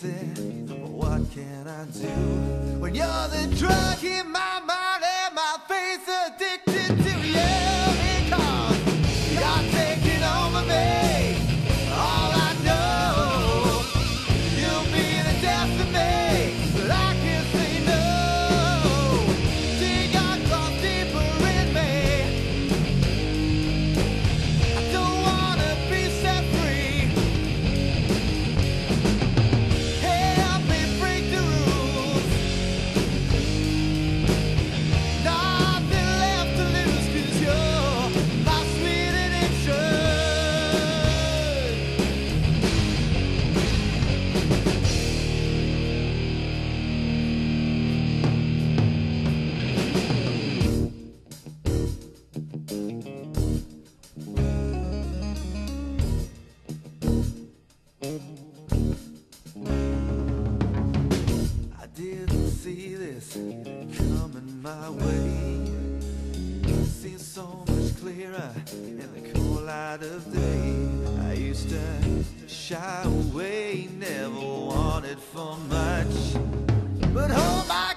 what can I do? When you're the drug coming my way. Seems so much clearer light of day. I used to shy away, never wanted for much. But hold my